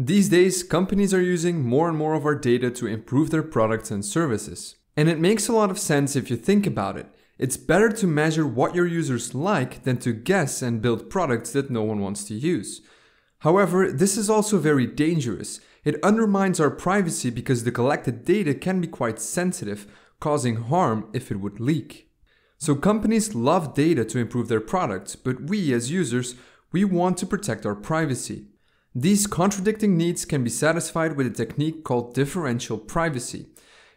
These days, companies are using more and more of our data to improve their products and services. And it makes a lot of sense if you think about it. It's better to measure what your users like than to guess and build products that no one wants to use. However, this is also very dangerous. It undermines our privacy because the collected data can be quite sensitive, causing harm if it would leak. So companies love data to improve their products, but we as users, we want to protect our privacy. These contradicting needs can be satisfied with a technique called differential privacy.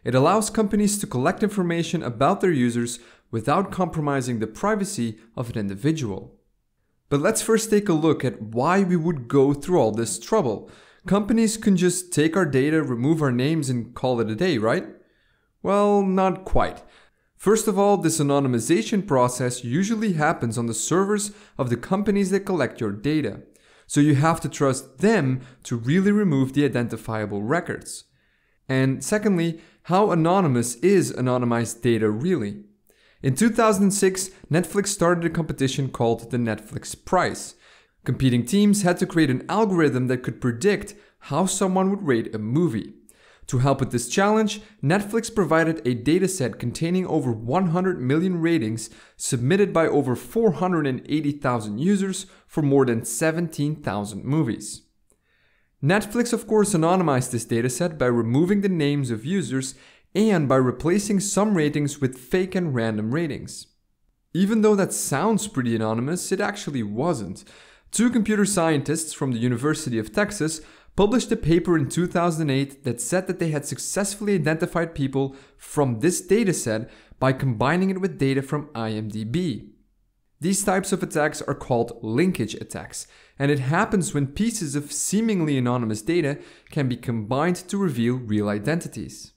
It allows companies to collect information about their users without compromising the privacy of an individual. But let's first take a look at why we would go through all this trouble. Companies can just take our data, remove our names, and call it a day, right? Well, not quite. First of all, this anonymization process usually happens on the servers of the companies that collect your data. So you have to trust them to really remove the identifiable records. And secondly, how anonymous is anonymized data really? In 2006, Netflix started a competition called the Netflix Prize. Competing teams had to create an algorithm that could predict how someone would rate a movie. To help with this challenge, Netflix provided a dataset containing over 100 million ratings submitted by over 480,000 users for more than 17,000 movies. Netflix, of course, anonymized this dataset by removing the names of users and by replacing some ratings with fake and random ratings. Even though that sounds pretty anonymous, it actually wasn't. Two computer scientists from the University of Texas published a paper in 2008 that said that they had successfully identified people from this dataset by combining it with data from IMDb. These types of attacks are called linkage attacks, and it happens when pieces of seemingly anonymous data can be combined to reveal real identities.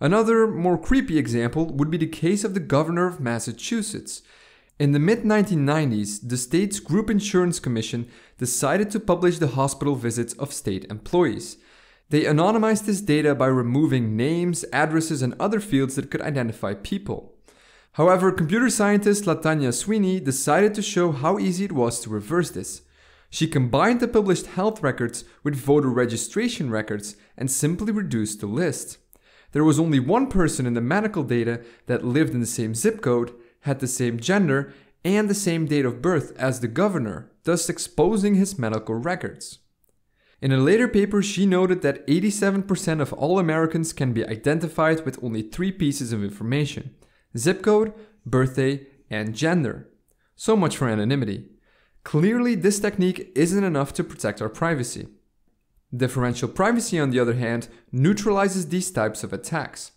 Another, more creepy example would be the case of the governor of Massachusetts. In the mid 1990s, the state's Group Insurance Commission decided to publish the hospital visits of state employees. They anonymized this data by removing names, addresses, and other fields that could identify people. However, computer scientist Latanya Sweeney decided to show how easy it was to reverse this. She combined the published health records with voter registration records and simply reduced the list. There was only one person in the medical data that lived in the same zip code, had the same gender, and the same date of birth as the governor, thus exposing his medical records. In a later paper, she noted that 87% of all Americans can be identified with only three pieces of information zip code, birthday, and gender. So much for anonymity. Clearly, this technique isn't enough to protect our privacy. Differential privacy, on the other hand, neutralizes these types of attacks.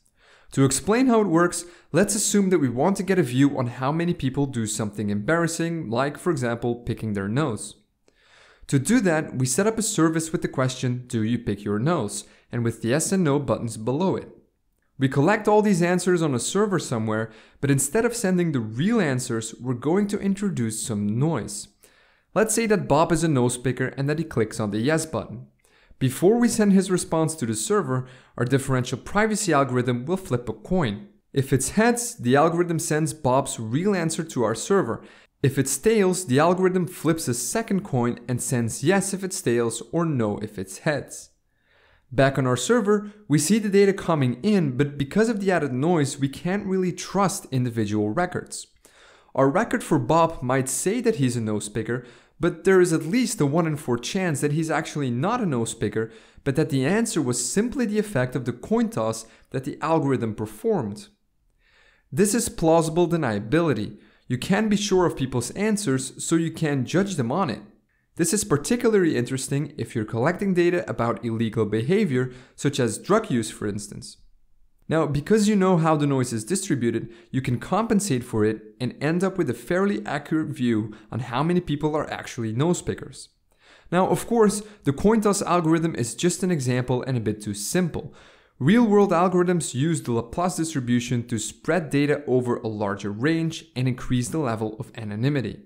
To explain how it works, let's assume that we want to get a view on how many people do something embarrassing, like for example picking their nose. To do that, we set up a service with the question, do you pick your nose? And with the yes and no buttons below it. We collect all these answers on a server somewhere, but instead of sending the real answers, we're going to introduce some noise. Let's say that Bob is a nose picker and that he clicks on the yes button. Before we send his response to the server, our differential privacy algorithm will flip a coin. If it's heads, the algorithm sends Bob's real answer to our server. If it's tails, the algorithm flips a second coin and sends yes if it's tails or no if it's heads. Back on our server, we see the data coming in, but because of the added noise, we can't really trust individual records. Our record for Bob might say that he's a nose picker, but there is at least a 1 in 4 chance that he's actually not a nose picker, but that the answer was simply the effect of the coin toss that the algorithm performed. This is plausible deniability. You can be sure of people's answers, so you can judge them on it. This is particularly interesting if you're collecting data about illegal behavior, such as drug use, for instance. Now, because you know how the noise is distributed, you can compensate for it and end up with a fairly accurate view on how many people are actually nose pickers. Now, of course, the coin toss algorithm is just an example and a bit too simple. Real world algorithms use the Laplace distribution to spread data over a larger range and increase the level of anonymity.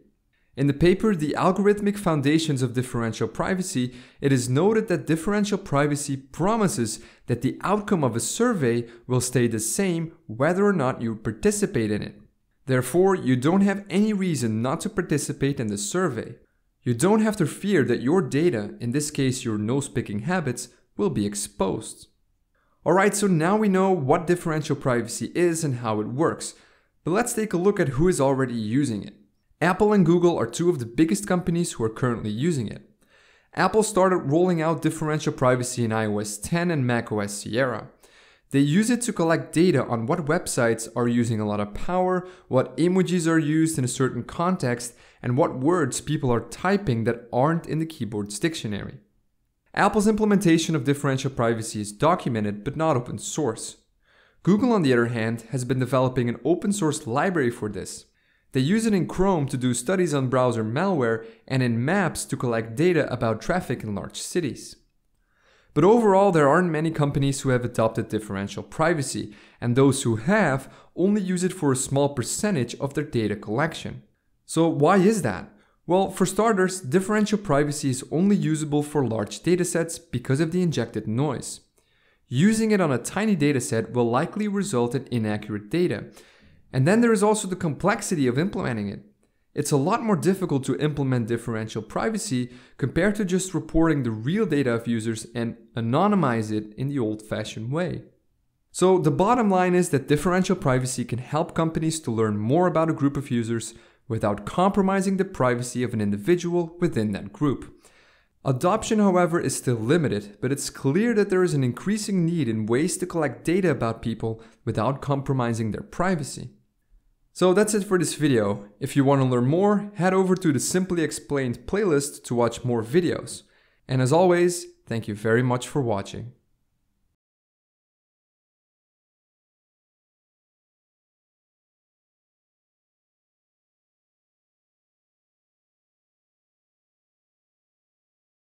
In the paper, The Algorithmic Foundations of Differential Privacy, it is noted that differential privacy promises that the outcome of a survey will stay the same whether or not you participate in it. Therefore, you don't have any reason not to participate in the survey. You don't have to fear that your data, in this case your nose picking habits, will be exposed. Alright, so now we know what differential privacy is and how it works, but let's take a look at who is already using it. Apple and Google are two of the biggest companies who are currently using it. Apple started rolling out differential privacy in iOS 10 and macOS Sierra. They use it to collect data on what websites are using a lot of power, what emojis are used in a certain context, and what words people are typing that aren't in the keyboard's dictionary. Apple's implementation of differential privacy is documented but not open source. Google, on the other hand, has been developing an open source library for this. They use it in Chrome to do studies on browser malware and in Maps to collect data about traffic in large cities. But overall, there aren't many companies who have adopted differential privacy, and those who have only use it for a small percentage of their data collection. So, why is that? Well, for starters, differential privacy is only usable for large datasets because of the injected noise. Using it on a tiny dataset will likely result in inaccurate data. And then there is also the complexity of implementing it. It's a lot more difficult to implement differential privacy compared to just reporting the real data of users and anonymize it in the old fashioned way. So, the bottom line is that differential privacy can help companies to learn more about a group of users without compromising the privacy of an individual within that group. Adoption, however, is still limited, but it's clear that there is an increasing need in ways to collect data about people without compromising their privacy. So that's it for this video. If you want to learn more, head over to the Simply Explained playlist to watch more videos. And as always, thank you very much for watching.